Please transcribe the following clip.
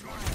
Destroy